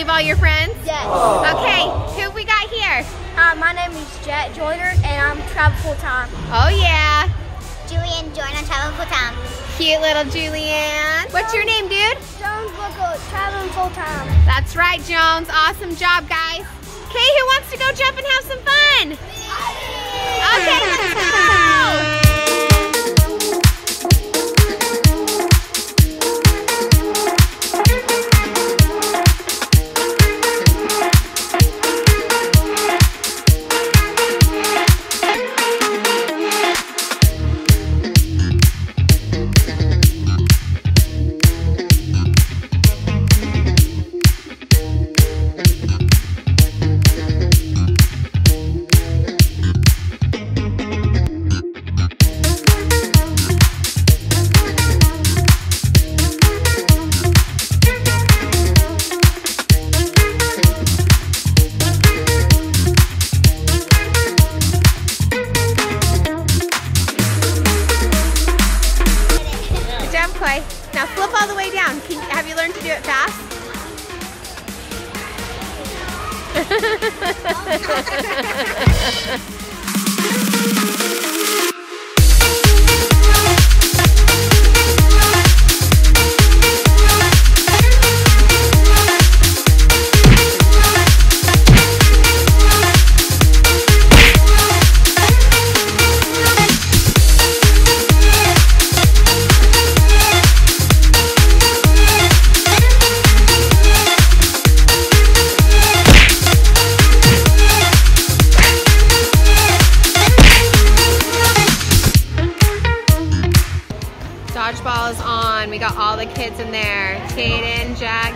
leave all your friends. Yes. Okay, who we got here? Uh, my name is Jet Joyner, and I'm travel full time. Oh yeah, Julian Joyner, travel full time. cute little Julian. What's your name, dude? Jones Buckle, traveling full time. That's right, Jones. Awesome job, guys. Okay, who wants to go jump and have some fun? Okay, let's go.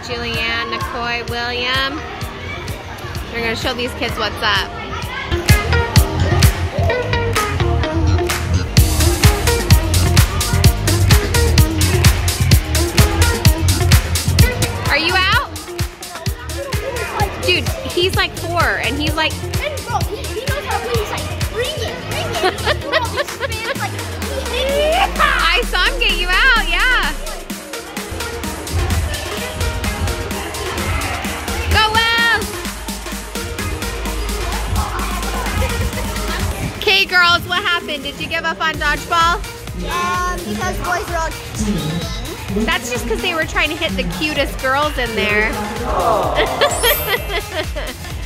Julianne, Nicole, William. We're gonna show these kids what's up. Are you out? Dude, he's like four and he's like, bring it, bring it. I saw him get you out, Okay, girls, what happened? Did you give up on dodgeball? Um, because boys are all cheating. That's just because they were trying to hit the cutest girls in there.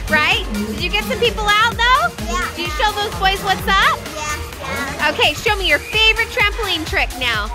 right? Did you get some people out though? Yeah. Did you show those boys what's up? Yeah, yeah. Okay, show me your favorite trampoline trick now.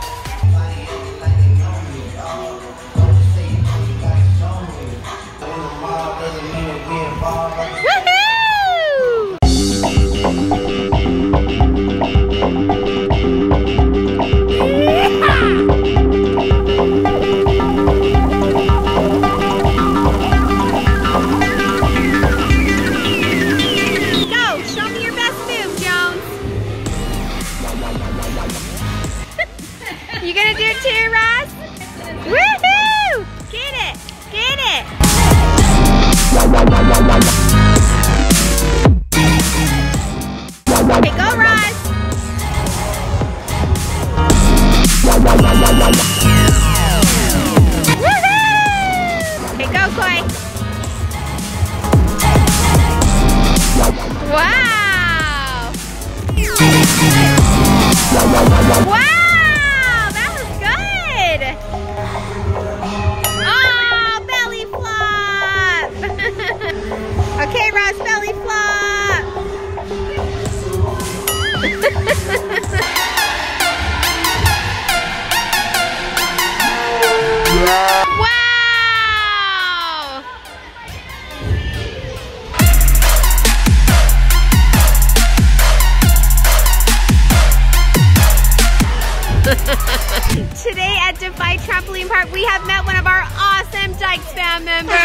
Today at Defy Trampoline Park, we have met one of our awesome Dyches fam members.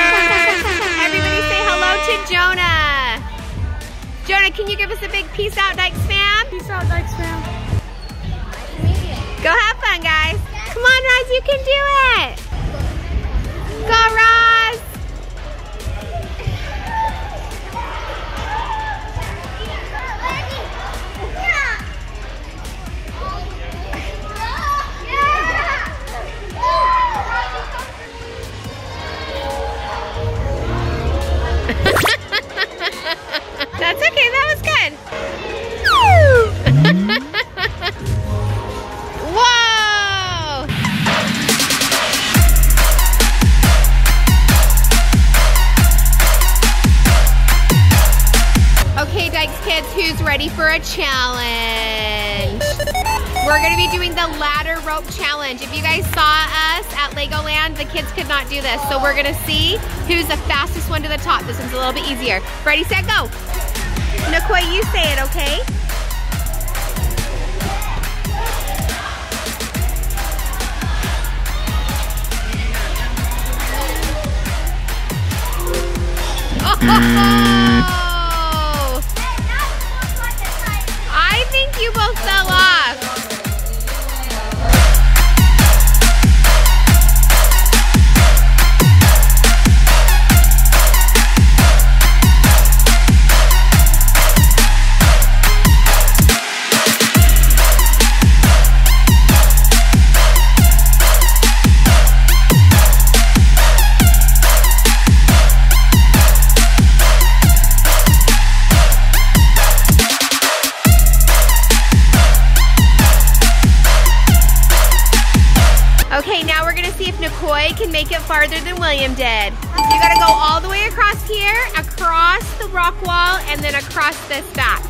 Everybody say hello to Jonah. Jonah, can you give us a big peace out, Dyches fam? Peace out, Dyches fam. Go have fun, guys. Come on, Roz, you can do it. Go, That's okay, that was good. Whoa! Okay, Dyches Kids, who's ready for a challenge? We're gonna be doing the ladder rope challenge. If you guys saw us at Legoland, the kids could not do this. So we're gonna see who's the fastest one to the top. This one's a little bit easier. Ready, set, go. Nikoi, you say it, okay? Oh! William did. You gotta go all the way across here, across the rock wall, and then across this back.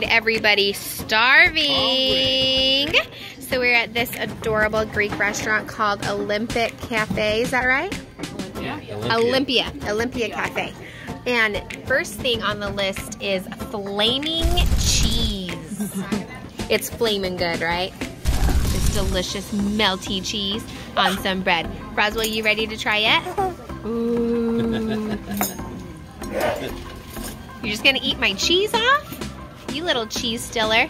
Made everybody starving. So we're at this adorable Greek restaurant called Olympic Cafe. Is that right? Olympia. Olympia Cafe. And first thing on the list is flaming cheese. It's flaming good, right? It's delicious melty cheese on some bread. Roswell, you ready to try it? Ooh. You're just gonna eat my cheese off? You little cheese stiller.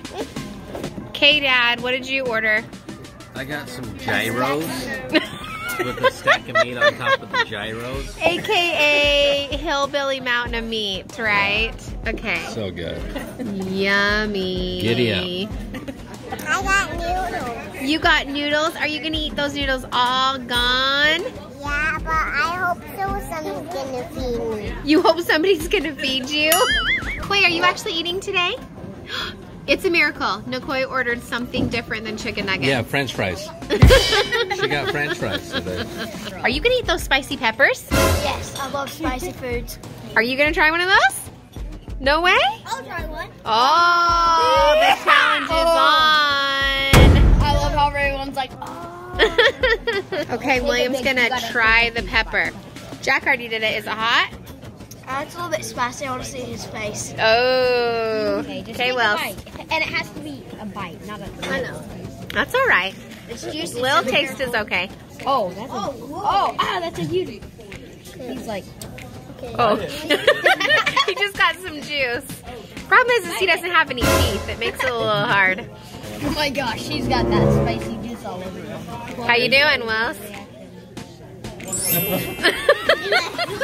Okay, Dad, what did you order? I got some gyros with a stack of meat on top of the gyros. AKA Hillbilly Mountain of Meat, right? Okay. So good. Yummy. Giddy I got noodles. You got noodles. Are you gonna eat those noodles all gone? Yeah, but I hope so someone's gonna feed me. You hope somebody's gonna feed you? Wait, are you actually eating today? It's a miracle. Nikoi ordered something different than chicken nuggets. Yeah, French fries. She got French fries today. Are you gonna eat those spicy peppers? Yes, I love spicy foods. Are you gonna try one of those? No way? I'll try one. Oh, the challenge is on. I love how everyone's like, oh. okay, William's gonna gotta try the pepper. Jack already did it. Is it hot? Uh, it's a little bit spicy. I want to see his face. Oh. Okay, just Okay, well. And it has to be a bite, not a. I know. that's all right. It's juicy. Little taste is okay. Oh, that's a. Oh, Oh, ah, that's a huge. He's like. Oh. he just got some juice. Problem is, is he doesn't have any teeth. It makes it a little hard. Oh my gosh, she's got that spicy juice all over her. How you doing, Wells?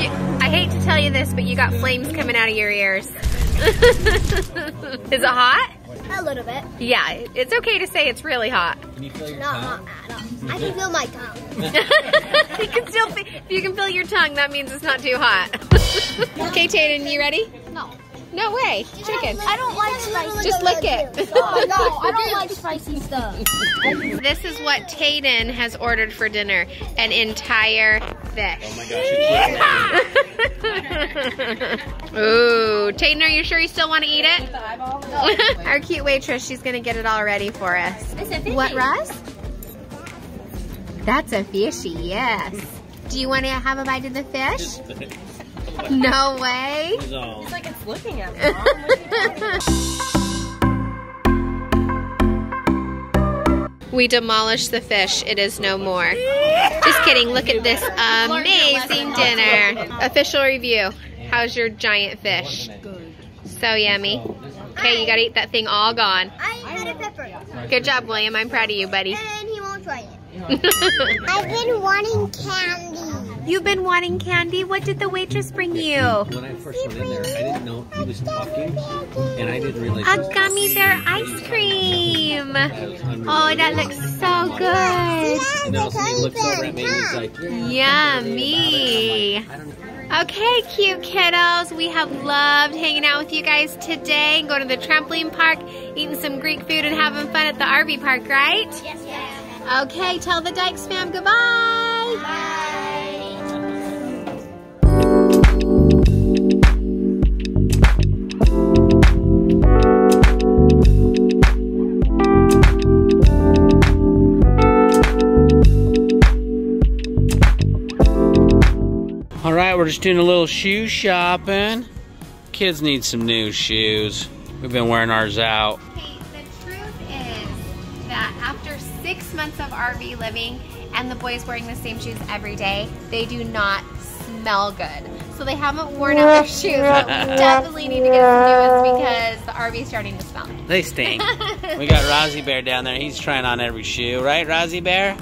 You, I hate to tell you this, but you got flames coming out of your ears. Is it hot? A little bit. Yeah, it's okay to say it's really hot. Can you feel your No, not at all. I can feel my tongue. you can still, fe- if you can feel your tongue, that means it's not too hot. okay, Tayden, you ready? No. No way, chicken. I don't like spicy. Just lick it. Oh no, I don't like spicy stuff. This is what Tayden has ordered for dinner: an entire fish. Oh my gosh, it's Ooh, Tayden, are you sure you still want to eat it? Our cute waitress, she's gonna get it all ready for us. What, Ross? That's a fishy, yes. Do you want to have a bite of the fish? No way. Um, it's like it's looking at We demolished the fish. It is no more. Just kidding. Look at this amazing dinner. Official review. How's your giant fish? So yummy. Okay, you gotta eat that thing all gone. I got a pepper. Good job, William. I'm proud of you, buddy. And he won't try it. I've been wanting candy. You've been wanting candy? What did the waitress bring you? When I first went in there, I didn't know he was talking, and I didn't realize he A gummy bear ice cream. I was unrelated. Oh, that looks so good. And then all of a sudden he looks over at me and he's like, Yummy. Okay, cute kiddos. We have loved hanging out with you guys today, and going to the trampoline park, eating some Greek food, and having fun at the RV park, right? Yes, yes. Okay, tell the Dyches fam goodbye. We're just doing a little shoe shopping. Kids need some new shoes. We've been wearing ours out. Okay, the truth is that after six months of RV living and the boys wearing the same shoes every day, they do not smell good. So they haven't worn out their shoes. But we definitely need to get some new ones because the RV is starting to smell. They stink. we got Rozzy Bear down there. He's trying on every shoe, right, Rozzy Bear?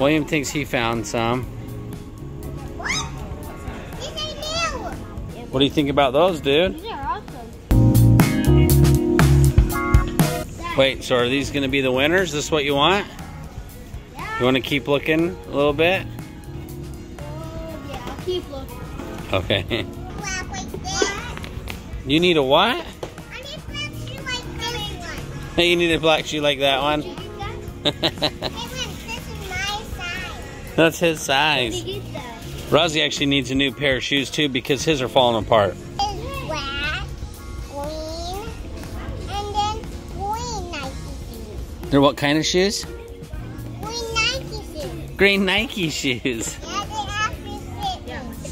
William thinks he found some. What do you think about those, dude? These are awesome. Wait, so are these going to be the winners? Is this what you want? Yeah. You want to keep looking a little bit? Oh, yeah, I'll keep looking. Okay. Flap like this. You need a what? I need flap shoe like this one. you need a black shoe like that one? Did you get that? Hey, Lynn, this is my size. That's his size. Did you get that? Rozzy actually needs a new pair of shoes too because his are falling apart. Black, green, green They're what kind of shoes? Green Nike shoes. Green Nike shoes. Yeah, they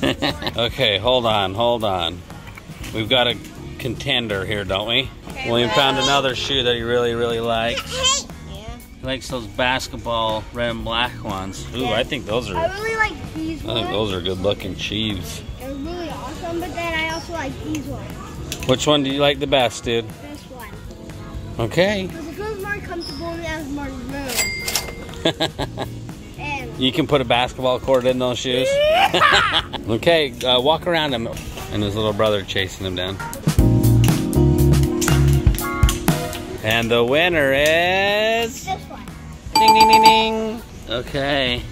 have to okay, hold on, hold on. We've got a contender here, don't we? William found another shoe that he really, really likes. Hey, He likes those basketball red and black ones. Ooh, I think those are. I I really like these I think ones. those are good looking shoes. They're really awesome, but then I also like these ones. Which one do you like the best, dude? This one. Okay. Because it feels more comfortable and it has more room. And you can put a basketball court in those shoes. okay, uh, walk around him. And his little brother chasing him down. And the winner is. This one. Ding, ding, ding, ding. Okay.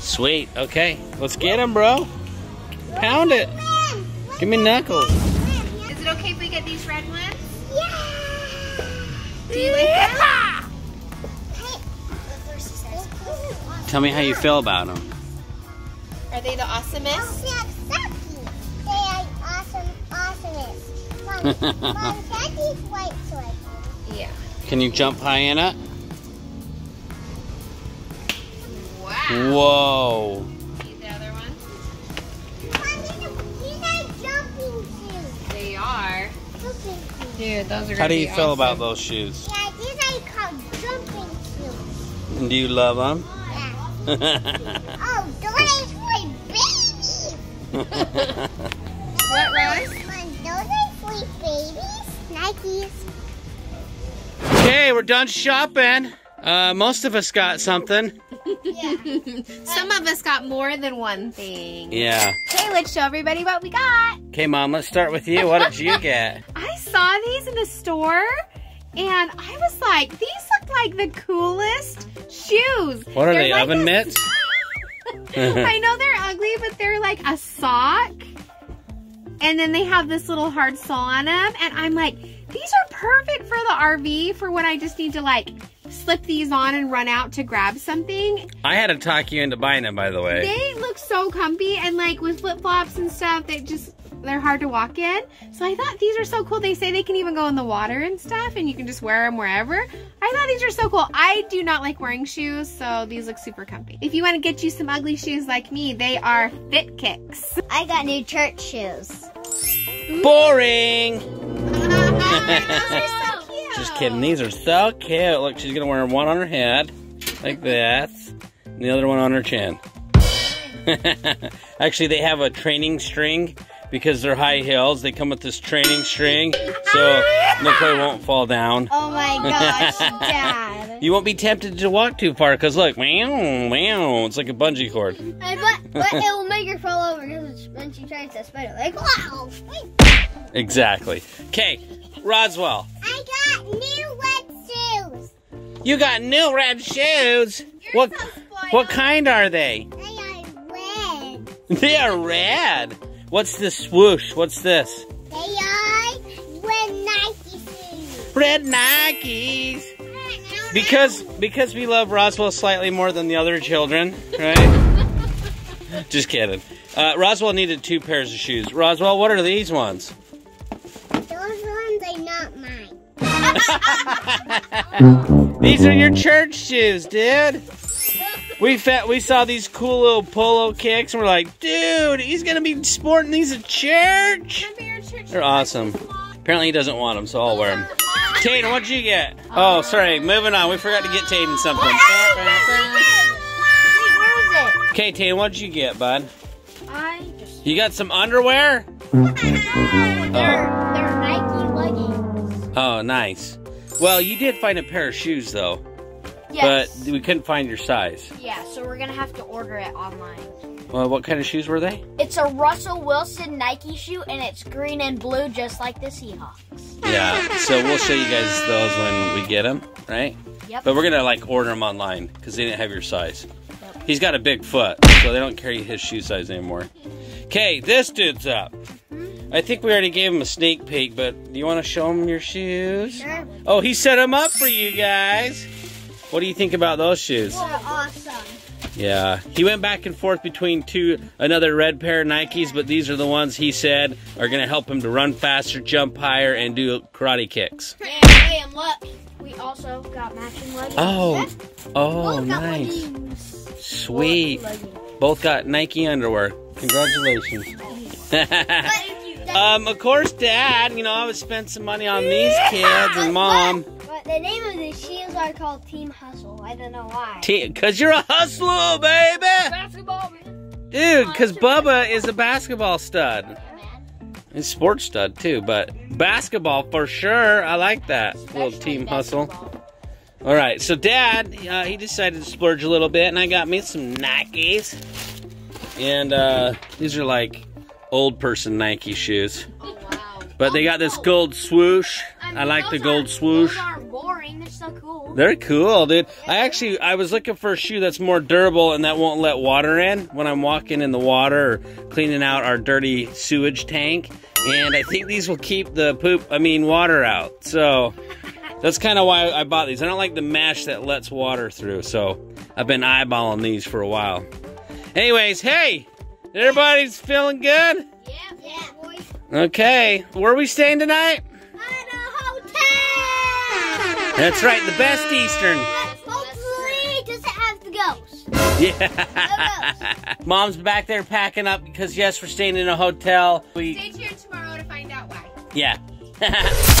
Sweet. Okay. Let's get him, bro. Pound it. Give me knuckles. Is it okay if we get these red ones? Yeah. Do you like them? Tell me how you feel about them. Are they the awesomest? Oh, they are awesome, awesomest. Mom, Mom, can these white so Yeah. Can you jump high in it? Wow. Whoa. See the other ones? These are, jumping shoes. They are. Dude, those are How do you feel awesome. about those shoes? Yeah, these are called jumping shoes. And do you love them? Yeah. Oh, those are for babies. What, Rose? Those are for babies. Nikes. Okay, we're done shopping. Uh, most of us got something. Yeah. Some of us got more than one thing. Yeah. Okay, let's show everybody what we got. Okay, Mom, let's start with you. What did you get? I saw these in the store and I was like, these look like the coolest shoes. What are They're they, like oven mitts? I know they're ugly, but they're like a sock. And then they have this little hard sole on them. And I'm like, these are perfect for the RV for when I just need to like slip these on and run out to grab something. I had to talk you into buying them, by the way. They look so comfy and like with flip flops and stuff, they just they're hard to walk in. So I thought these are so cool. They say they can even go in the water and stuff, and you can just wear them wherever. I thought these are so cool. I do not like wearing shoes, so these look super comfy. If you want to get you some ugly shoes like me, they are Fit Kicks. I got new church shoes. Boring! Those so cute. Just kidding. These are so cute. Look, she's gonna wear one on her head, like this, and the other one on her chin. Actually, they have a training string because they're high heels. They come with this training string, so Nicole won't fall down. Oh my gosh, Dad. You won't be tempted to walk too far because look, meow, meow. It's like a bungee cord. But, but it will make her fall over because when she tries to spin it, like, wow. Exactly. Okay, Roswell, I got new red shoes. you got new red shoes. What what kind are they? They are red. They are red. What's this swoosh? What's this? They are red Nike shoes. Red Nikes. Because because we love Roswell slightly more than the other children, right? Just kidding. Uh, Roswell needed two pairs of shoes. Roswell, what are these ones? These are your church shoes, dude. We fa- we saw these cool little polo kicks, and we're like, dude, he's gonna be sporting these at church. They're awesome. Apparently, he doesn't want them, so I'll wear them. Tatum, what'd you get? Oh, uh, sorry. Moving on. We forgot to get Tatum something. Where is it? Okay, Tatum, what'd you get, bud? I. You got some underwear? They're, they're Nike leggings. Oh, nice. Well, you did find a pair of shoes, though, Yes. but we couldn't find your size. yeah, so we're gonna have to order it online. Well, what kind of shoes were they? It's a Russell Wilson Nike shoe, and it's green and blue, just like the Seahawks. Yeah, so we'll show you guys those when we get them, right? Yep. But we're gonna like order them online because they didn't have your size. Yep. He's got a big foot, so they don't carry his shoe size anymore. Okay, this dude's up. I think we already gave him a sneak peek, but do you want to show him your shoes? Sure. Oh, he set them up for you guys. What do you think about those shoes? They're awesome. Yeah, he went back and forth between two another red pair of Nikes, but these are the ones he said are gonna help him to run faster, jump higher, and do karate kicks. And, hey, look, we also got matching leggings. Oh, oh, nice, leggings. sweet. Both got Nike underwear. Congratulations. But, um, of course, Dad. You know, I would spend some money on these kids and Mom. but the name of the shoes are called Team Hustle. I don't know why. T- Cause you're a hustler, baby, Basketball, man. dude. Cause Bubba is a basketball stud. And sports stud too, but basketball for sure. I like that little Especially team hustle. All right, so Dad, uh, he decided to splurge a little bit, and I got me some Nikes, and uh, these are like old person Nike shoes, Oh, wow. but they oh, got this gold swoosh. I mean, like the gold aren't- swoosh. Those aren't boring. They're so cool. They're cool, dude. I actually I was looking for a shoe that's more durable and that won't let water in when I'm walking in the water or cleaning out our dirty sewage tank. And I think these will keep the poop, I mean water out. So that's kind of why I bought these. I don't like the mesh that lets water through. So I've been eyeballing these for a while. Anyways, hey, everybody's feeling good? Yeah, yeah, boys. Okay, where are we staying tonight? At a hotel. That's right, the best Eastern. Hopefully, it doesn't have the ghost. Yeah. Mom's back there packing up because yes, we're staying in a hotel. We Stay tuned tomorrow to find out why. yeah.